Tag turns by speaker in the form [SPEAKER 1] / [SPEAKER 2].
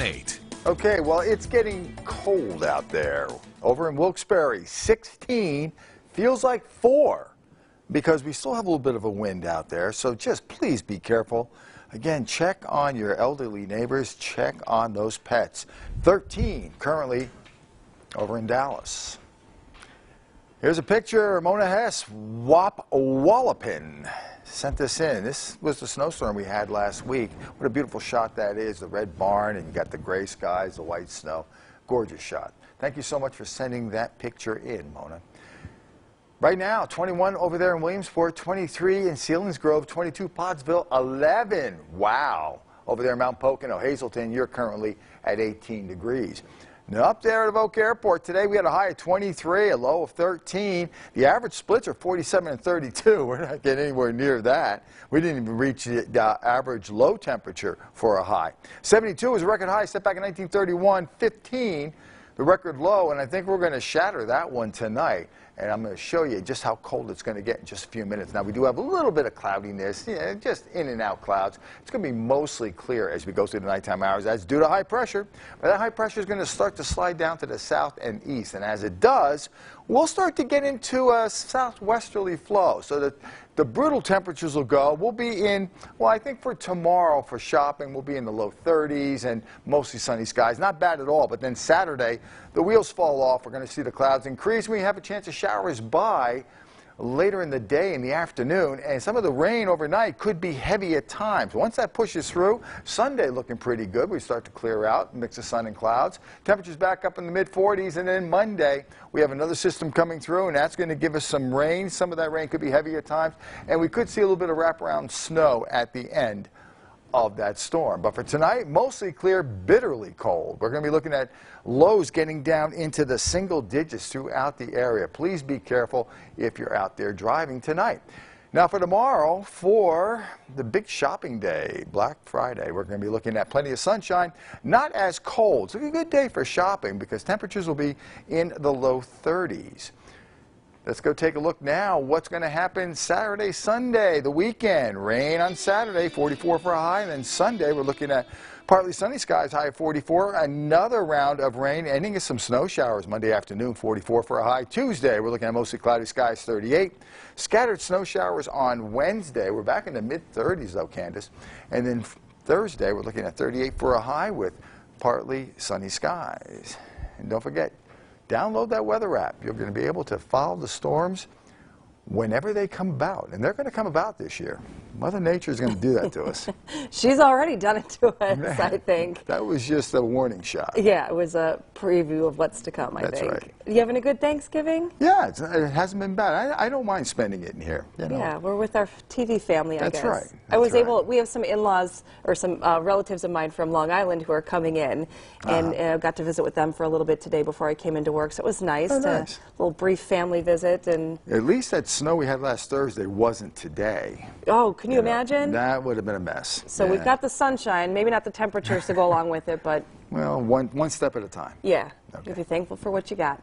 [SPEAKER 1] 8.
[SPEAKER 2] Okay, well, it's getting cold out there. Over in Wilkes-Barre, 16 feels like 4 because we still have a little bit of a wind out there. So just please be careful. Again, check on your elderly neighbors, check on those pets. 13 currently over in Dallas. Here's a picture. Mona Hess, Wapwallopen, sent this in. This was the snowstorm we had last week. What a beautiful shot that is. The red barn, and you got the gray skies, the white snow. Gorgeous shot. Thank you so much for sending that picture in, Mona. Right now, 21 over there in Williamsport, 23 in Selinsgrove, 22 Pottsville, 11. Wow. Over there in Mount Pocono, Hazleton, you're currently at 18 degrees. Now up there at Avoca Airport today, we had a high of 23, a low of 13. The average splits are 47 and 32. We're not getting anywhere near that. We didn't even reach the uh, average low temperature for a high. 72 was a record high set back in 1931. 15 the record low, and I think we're going to shatter that one tonight. And I'm going to show you just how cold it's going to get in just a few minutes. Now, we do have a little bit of cloudiness, yeah, just in and out clouds. It's going to be mostly clear as we go through the nighttime hours. That's due to high pressure. But that high pressure is going to start to slide down to the south and east. And as it does, we'll start to get into a southwesterly flow. So that the brutal temperatures will go. We'll be in, well, I think for tomorrow for shopping, we'll be in the low 30s and mostly sunny skies. Not bad at all. But then Saturday, the wheels fall off. We're going to see the clouds increase. We have a chance of showers by later in the day in the afternoon, and some of the rain overnight could be heavy at times. Once that pushes through, Sunday looking pretty good. We start to clear out, mix of sun and clouds. Temperatures back up in the mid 40s, and then Monday we have another system coming through, and that's going to give us some rain. Some of that rain could be heavy at times, and we could see a little bit of wraparound snow at the end of that storm. But for tonight, mostly clear, bitterly cold. We're going to be looking at lows getting down into the single digits throughout the area. Please be careful if you're out there driving tonight. Now for tomorrow, for the big shopping day, Black Friday, we're going to be looking at plenty of sunshine, not as cold. So a good day for shopping because temperatures will be in the low 30s. Let's go take a look now. What's going to happen Saturday, Sunday, the weekend? Rain on Saturday, 44 for a high. And then Sunday, we're looking at partly sunny skies, high of 44. Another round of rain, ending in some snow showers Monday afternoon, 44 for a high. Tuesday, we're looking at mostly cloudy skies, 38. Scattered snow showers on Wednesday. We're back in the mid 30s, though, Candace. And then Thursday, we're looking at 38 for a high with partly sunny skies. And don't forget, download that weather app. You're going to be able to follow the storms whenever they come about. And they're going to come about this year. Mother Nature is going to do that to us.
[SPEAKER 3] She's already done it to us, Man, I think.
[SPEAKER 2] That was just a warning shot.
[SPEAKER 3] Yeah, it was a preview of what's to come, I
[SPEAKER 2] That's
[SPEAKER 3] think.
[SPEAKER 2] right.
[SPEAKER 3] You having a good Thanksgiving?
[SPEAKER 2] Yeah, it hasn't been bad. I, I, don't mind spending it in here. You know?
[SPEAKER 3] Yeah, we're with our TV family, I
[SPEAKER 2] That's
[SPEAKER 3] guess.
[SPEAKER 2] right. That's
[SPEAKER 3] I was
[SPEAKER 2] right.
[SPEAKER 3] able, we have some in-laws or some uh, relatives of mine from Long Island who are coming in and uh-huh. uh, got to visit with them for a little bit today before I came into work. So it was nice
[SPEAKER 2] oh, nice.
[SPEAKER 3] a little brief family visit and
[SPEAKER 2] At least that snow we had last Thursday wasn't today.
[SPEAKER 3] Oh, can you,
[SPEAKER 2] you
[SPEAKER 3] imagine?
[SPEAKER 2] Know, that would have been a mess.
[SPEAKER 3] So
[SPEAKER 2] yeah.
[SPEAKER 3] we've got the sunshine, maybe not the temperatures to go along with it, but
[SPEAKER 2] well, one one step at a time.
[SPEAKER 3] Yeah.
[SPEAKER 2] Okay.
[SPEAKER 3] Be thankful for what you got.